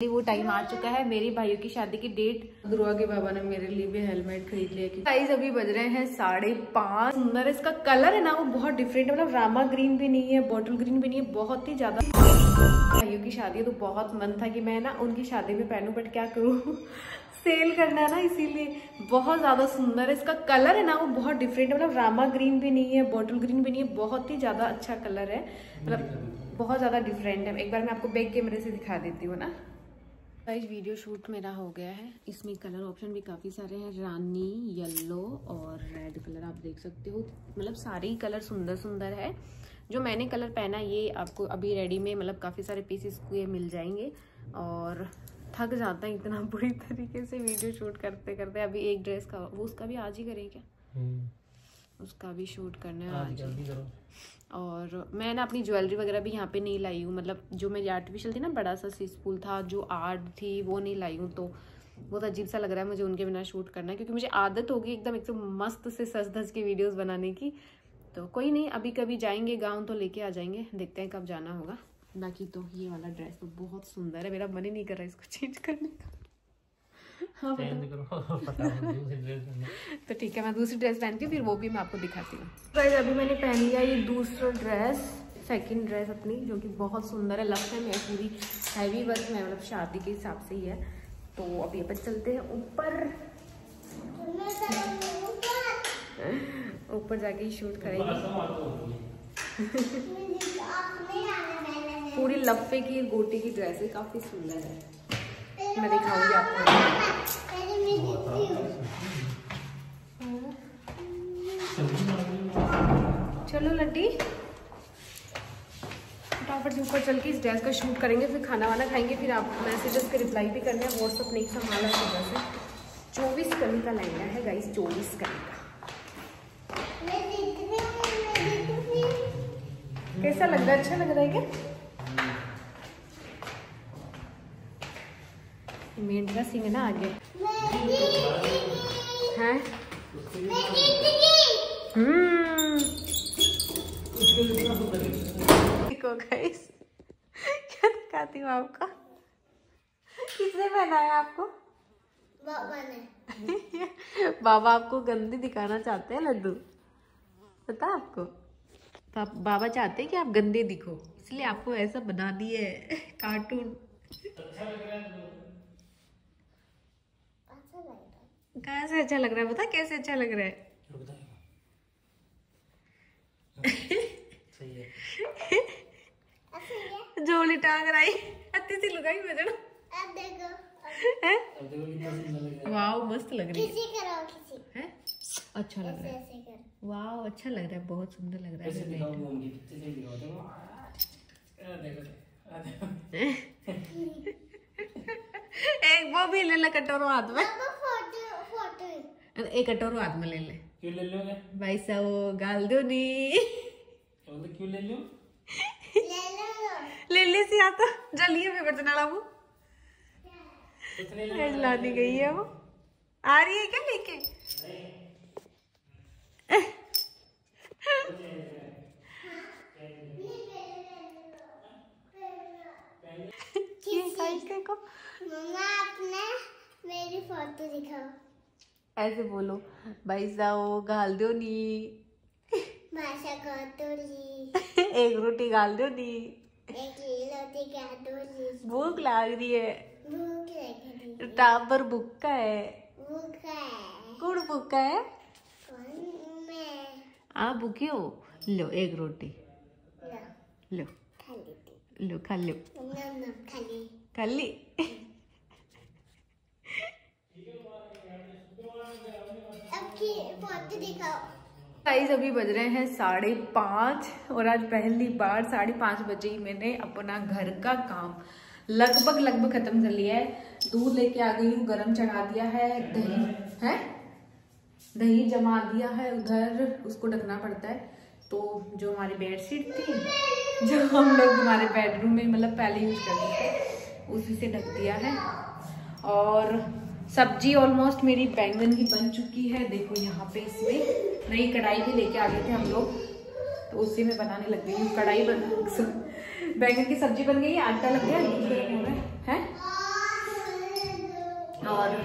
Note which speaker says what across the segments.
Speaker 1: वो टाइम आ चुका है। मेरी भाइयों की शादी की डेट
Speaker 2: दुर्गा के बाबा ने मेरे लिए भी हेलमेट खरीद लिया
Speaker 1: साइज़ अभी बज रहे हैं साढ़े पाँच। सुंदर इसका कलर है ना, वो बहुत डिफरेंट है। मतलब रामा ग्रीन भी नहीं है बॉटल ग्रीन भी नहीं है, बहुत ही ज़्यादा। भाइयों की शादी है तो बहुत मन था कि मैं ना उनकी शादी में पहनूं बट क्या करूँ? सेल करना है ना, इसीलिए। बहुत ज़्यादा सुंदर है, इसका कलर है ना, वो बहुत डिफरेंट है। मतलब रामा ग्रीन भी नहीं है बॉटल ग्रीन भी नहीं है, बहुत ही ज़्यादा अच्छा कलर है। मतलब बहुत ज़्यादा डिफरेंट है। एक बार मैं आपको बैक कैमरे से दिखा देती हूँ ना। गाइस वीडियो शूट मेरा हो गया है। इसमें कलर ऑप्शन भी काफ़ी सारे हैं। रानी येलो और रेड कलर आप देख सकते हो। मतलब सारे ही कलर सुंदर सुंदर है। जो मैंने कलर पहना, ये आपको अभी रेडी में मतलब काफ़ी सारे पीसेस ये मिल जाएँगे। और थक जाता है इतना बुरी तरीके से वीडियो शूट करते करते अभी एक ड्रेस का, वो उसका भी आज ही करें क्या? हम्म। उसका भी शूट करना है आज। जल्दी करो। और मैं ना अपनी ज्वेलरी वगैरह भी यहाँ पे नहीं लाई हूँ। मतलब जो मेरी आर्टिफिशियल थी ना बड़ा सा स्पूल था जो आर्ट थी वो नहीं लाई हूँ तो बहुत अजीब सा लग रहा है मुझे उनके बिना शूट करना क्योंकि मुझे आदत होगी एकदम एक तो मस्त से सच धस की वीडियोस बनाने की। तो कोई नहीं अभी कभी जाएँगे गाँव तो लेके आ जाएँगे देखते हैं कब जाना होगा। बाकी तो ये वाला ड्रेस तो बहुत सुंदर है मेरा मन ही नहीं कर रहा है इसको चेंज करने का। हाँ तो ठीक है मैं दूसरी ड्रेस पहनती हूँ फिर वो भी मैं आपको दिखाती हूँ। गाइस अभी मैंने पहन लिया ये दूसरा ड्रेस सेकंड ड्रेस अपनी जो कि बहुत सुंदर है लगता है मैं पूरी हैवी वर्क में मतलब शादी के हिसाब से ही है। तो अभी अपन चलते हैं ऊपर। ऊपर जाके शूट करेंगे। पूरी लफ्फे की गोटी की ड्रेस है काफ़ी सुंदर है। मैं दिखाऊँगी आपको चलो लड्डी। फटाफट से ऊपर चल के इस ड्रेस का शूट करेंगे, फिर खाना वाना खाएँगे, फिर आप मैसेजेस के रिप्लाई भी करने हैं व्हाट्सअप नहीं, संभाला सुबह से चौबीस कमी का लहंगा है गाइस चौबीस कमी का। कैसा लग रहा है? अच्छा लग रहा है क्या? मेंढरा सिंह ना आगे। हम्म। क्या दिखाती हूँ किसने है आपको?
Speaker 3: बाबा ने
Speaker 1: बाबा आपको गंदी दिखाना चाहते हैं, लड्डू। पता आपको? तो आप बाबा चाहते हैं कि आप गंदे दिखो, इसलिए आपको ऐसा बना दिए कार्टून कहाँ से अच्छा लग रहा है? बता कैसे अच्छा लग रहा है? जोली टांग रही अति सी लुगाई बजन
Speaker 3: अब देखो।
Speaker 1: वाओ मस्त लग रही है।
Speaker 3: किसी कराओ किसी।
Speaker 1: है? अच्छा लग रहा है।
Speaker 3: ऐसे
Speaker 1: वाओ अच्छा लग रहा है बहुत सुंदर लग रहा है। एक वो भी ले ले कटोरो हाथ में। एक कटोरो हाथ में ले ले।
Speaker 4: क्यों ले लोगे?
Speaker 1: भाई साहब वो गाल दो नी।
Speaker 4: तो क्यों ले लो?
Speaker 3: ले लो
Speaker 1: ले ले सी आता जलिए में बचना ला वो लानी गई है वो। आ रही है क्या लेके? ये
Speaker 3: मम्मा आपने मेरी फ़ोटो दिखाओ।
Speaker 1: ऐसे बोलो। भाई साहब गाल दो नी। एक रोटी गाल दो नी।
Speaker 3: कटोरी
Speaker 1: भूख लाग रही है। टाबर भूखा है। कौन भूखा है? आप भूखे हो? लो एक रोटी।
Speaker 3: लो।
Speaker 1: लो।
Speaker 3: खा
Speaker 1: लो। खा लो
Speaker 3: नम नम खा ली
Speaker 1: खा ली
Speaker 3: अब की फ़ोटो दिखाओ
Speaker 1: गाइस अभी बज रहे हैं साढ़े पाँच और आज पहली बार साढ़े पाँच बजे ही मैंने अपना घर का काम लगभग लगभग खत्म कर लिया है। दूध लेके आ गई हूँ, गरम चढ़ा दिया है, दही है? दही जमा दिया है उधर, उसको ढकना पड़ता है। तो जो हमारी बेडशीट थी, जो हम लोग हमारे बेडरूम में मतलब पहले यूज़ करते थे, उसी से ढक दिया है। और सब्ज़ी ऑलमोस्ट मेरी बैंगन की बन चुकी है। देखो यहाँ पे इसमें नई कढ़ाई भी लेके आ गए थे हम लोग। तो उसी में बनाने लग गई हूँ। कढ़ाई बन बैंगन की सब्ज़ी बन गई आटा लग गया? हो। और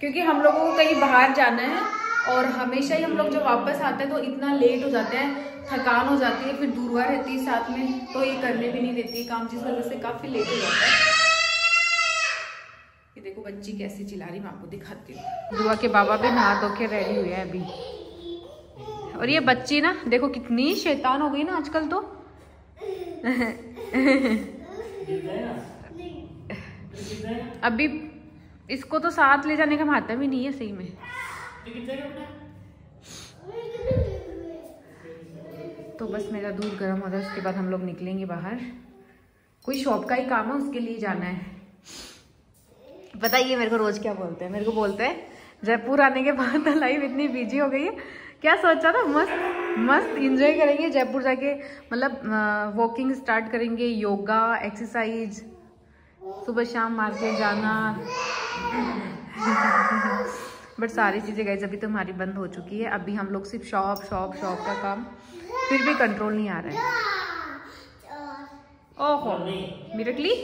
Speaker 1: क्योंकि हम लोगों को कहीं बाहर जाना है और हमेशा ही हम लोग जब वापस आते हैं तो इतना लेट हो जाते हैं, थकान हो जाती है, फिर दूरवा रहती है साथ में तो ये करने भी नहीं देती काम, जिस वजह से काफ़ी लेट हो जाता है। देखो बच्ची कैसे चिल्ला रही मैं आपको दिखाती हूँ। दुआ के बाबा भी नहा धो के रेडी हुए हैं अभी। और ये बच्ची ना, देखो कितनी शैतान हो गई ना आजकल तो। अभी इसको तो साथ ले जाने का माता भी नहीं है सही में। तो बस मेरा दूध गर्म हो जाए, उसके बाद हम लोग निकलेंगे बाहर। कोई शॉप का ही काम है, उसके लिए जाना है। पता ही है मेरे को रोज क्या बोलते हैं? मेरे को बोलते हैं जयपुर आने के बाद लाइफ इतनी बिज़ी हो गई है। क्या सोचा था? मस्त मस्त इंजॉय करेंगे जयपुर जाके। मतलब वॉकिंग स्टार्ट करेंगे योगा एक्सरसाइज सुबह शाम मार्केट जाना। बट सारी चीज़ें गई अभी तो हमारी बंद हो चुकी है। अभी हम लोग सिर्फ़ शॉप शॉप शॉप का काम फिर भी कंट्रोल नहीं आ रहा है। ओहो मिरकली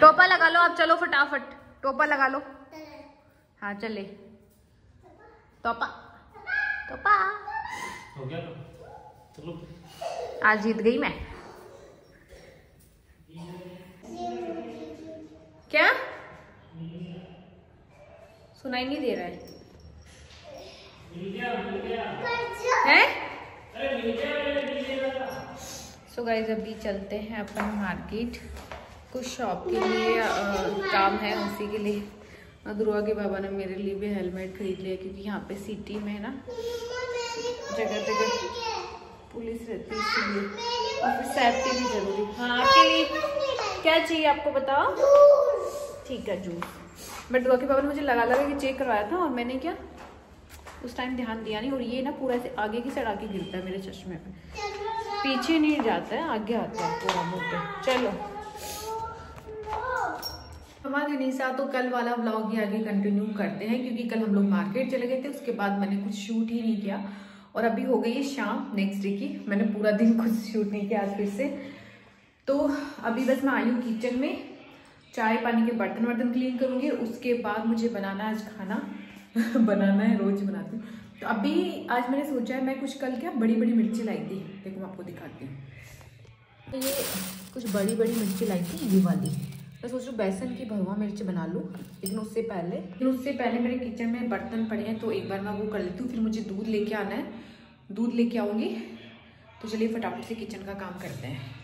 Speaker 1: टोपा लगा लो आप चलो फटाफट। टोपा लगा लो। हाँ चले। टोपा। टोपा।
Speaker 4: हो गया चलो।
Speaker 1: आज जीत गई मैं। क्या? सुनाई नहीं दे रहा है। हैं? सो गाइज़ अभी चलते हैं अपन मार्केट। कुछ शॉप के लिए काम है उसी के लिए। दुर्गा के बाबा ने मेरे लिए भी हेलमेट खरीद लिया, क्योंकि यहाँ पे सिटी में ना जगह जगह पुलिस रहती है, इसलिए। और फिर सेफ्टी भी ज़रूरी। हाँ आपके लिए क्या चाहिए आपको बताओ? ठीक है जूस बट दुआ के बाबा ने मुझे लगा लगा कि चेक करवाया था और मैंने क्या? उस टाइम ध्यान दिया नहीं, और ये ना पूरा ऐसे आगे की साइड आके गिरता है मेरे चश्मे पे। पीछे नहीं जाता है, आगे आता है पूरा मुँह पे। चलो। हमारे निशा तो कल वाला व्लॉग ही आगे कंटिन्यू करते हैं, क्योंकि कल हम लोग मार्केट चले गए थे, उसके बाद मैंने कुछ शूट ही नहीं किया। और अभी हो गई है शाम नेक्स्ट डे की। मैंने पूरा दिन कुछ शूट नहीं किया आज फिर से। तो अभी बस मैं आई हूँ किचन में, चाय पानी के बर्तन वर्तन क्लीन करूँगी, उसके बाद मुझे बनाना आज खाना। बनाना है, रोज बनाती हूँ। तो अभी आज मैंने सोचा है, मैं कुछ कल क्या बड़ी बड़ी मिर्ची लाई थी। देखो मैं आपको दिखाती हूँ। तो ये कुछ बड़ी बड़ी मिर्ची लाई थी, ये वाली। मैं सोच रही बेसन की भरवा मिर्च बना लूँ, लेकिन उससे पहले लेकिन उससे पहले मेरे किचन में बर्तन पड़े हैं तो एक बार मैं वो कर लेती हूँ, फिर मुझे दूध लेके आना है। दूध लेके आऊँगी तो चलिए फटाफट से किचन का काम करते हैं।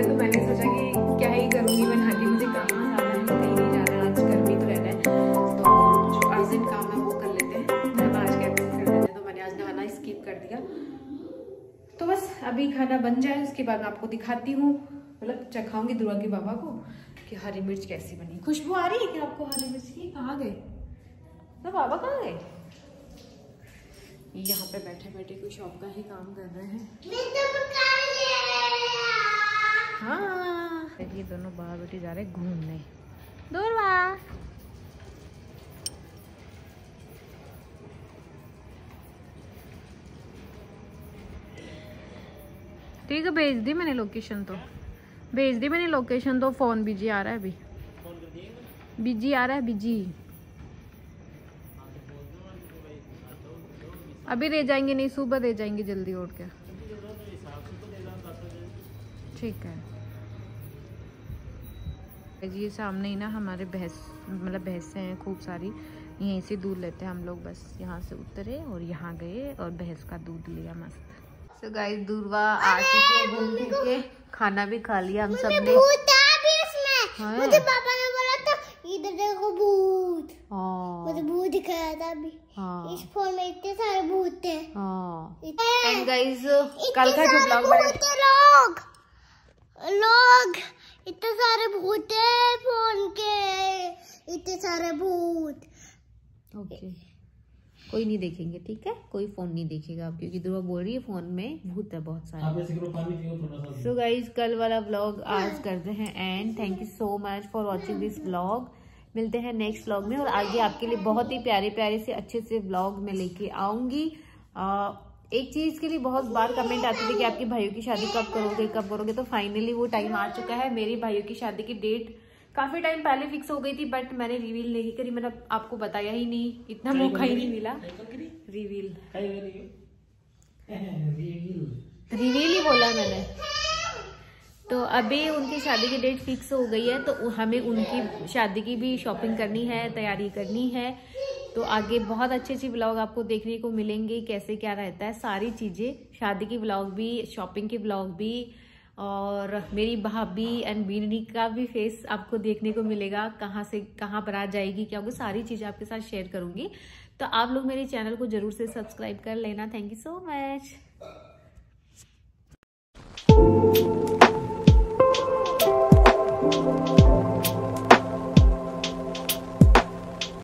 Speaker 1: है तो मैंने सोचा कि क्या ही करूँगी मैं खाली मुझे काम वहाँ जाना है कहीं नहीं जा रहा, आज गर्मी तो रहना है। तो जो अर्जेंट काम है वो कर लेते हैं। तो मैं आज कैंसिल कर देते हैं? तो मैंने आज नहाना स्किप कर दिया। तो बस अभी खाना बन जाए, उसके बाद मैं आपको दिखाती हूँ। मतलब चखाऊँगी दुर्गा के बाबा को कि हरी मिर्च कैसी बनी। खुशबू आ रही है क्या आपको हरी मिर्च की? कहाँ गए? तो बाबा कहाँ गए? यहाँ पे बैठे बैठे कोई शॉप का ही काम कर रहे हैं। हाँ। ये दोनों बाहर बेटी जा रहे घूमने। दुर्वा। ठीक है, भेज दी मैंने लोकेशन तो। भेज दी मैंने लोकेशन तो। फ़ोन बिज़ी आ रहा है अभी। बिज़ी आ रहा है बिज़ी अभी दे जाएँगे नहीं, सुबह दे जाएँगे जल्दी उठ के। ठीक है। जी सामने ही ना हमारे भैंस मतलब भैंसें हैं खूब सारी। यहीं से दूध लेते हैं हम लोग बस यहाँ से उतरे और यहाँ गए और भैंस का दूध लिया मस्त। तो गाइस दूरवा आ चुके हैं घूम फिर के खाना भी खा लिया हम सबने।
Speaker 3: भूत है
Speaker 1: हाँ।
Speaker 3: मुझे पापा ने बोला था इधर देखो भूत।
Speaker 1: हाँ।
Speaker 3: मुझे भूत दिखाया था अभी।
Speaker 1: हाँ।
Speaker 3: इस फ़ोन में इतने सारे भूत
Speaker 1: हाँ।
Speaker 3: इतने
Speaker 1: गाइस कल का जो ब्लॉग बना
Speaker 3: लोग। लोग इतने सारे भूत है फ़ोन के। इतने सारे भूत।
Speaker 1: ओके कोई नहीं देखेंगे ठीक है? कोई फ़ोन नहीं देखेगा आप क्योंकि दुर्गा बोल रही है फ़ोन में भूत है बहुत सारे।
Speaker 4: आप ऐसे करो पानी पियो थोड़ा सा।
Speaker 1: सो गाइज़ कल वाला व्लॉग आज करते हैं and thank you so much for watching this vlog मिलते हैं नेक्स्ट व्लॉग में और आगे आपके लिए बहुत ही प्यारे प्यारे से अच्छे से व्लॉग में लेके आऊँगी। अ, एक चीज़ के लिए बहुत बार कमेंट आती थी कि आपकी भाइयों की शादी कब करोगे कब करोगे तो फाइनली वो टाइम आ चुका है। मेरी भाइयों की शादी की डेट काफ़ी टाइम पहले फिक्स हो गई थी बट मैंने रिवील नहीं करी मैंने आपको बताया ही नहीं। इतना मौका ही नहीं मिला। रिवील
Speaker 4: काय वेरी रियल
Speaker 1: रिवील ही बोला मैंने। तो अभी उनकी शादी की डेट फिक्स हो गई है तो हमें उनकी शादी की भी शॉपिंग करनी है तैयारी करनी है। तो आगे बहुत अच्छे अच्छे ब्लॉग आपको देखने को मिलेंगे, कैसे क्या रहता है, सारी चीज़ें। शादी की ब्लॉग भी शॉपिंग के ब्लॉग भी, और मेरी भाभी एंड बीनी का भी फेस आपको देखने को मिलेगा, कहाँ से, कहाँ पर आ जाएगी, क्या होगा, सारी चीज़ें आपके साथ शेयर करूँगी। तो आप लोग मेरे चैनल को ज़रूर से सब्सक्राइब कर लेना। Thank you so much